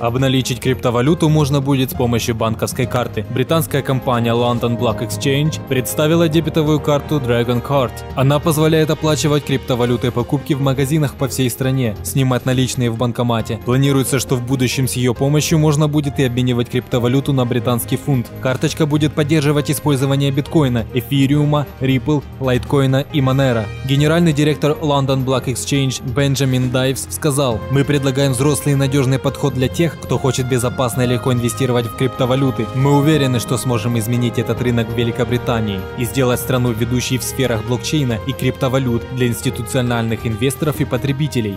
Обналичить криптовалюту можно будет с помощью банковской карты. Британская компания London Block Exchange представила дебетовую карту Dragon Card. Она позволяет оплачивать криптовалютой покупки в магазинах по всей стране, снимать наличные в банкомате. Планируется, что в будущем с ее помощью можно будет и обменивать криптовалюту на британский фунт. Карточка будет поддерживать использование биткоина, эфириума, Ripple, лайткоина и Monero. Генеральный директор London Block Exchange Бенджамин Дайвс сказал, «Мы предлагаем взрослый и надежный подход для тех, кто хочет безопасно и легко инвестировать в криптовалюты. Мы уверены, что сможем изменить этот рынок в Великобритании и сделать страну ведущей в сферах блокчейна и криптовалют для институциональных инвесторов и потребителей.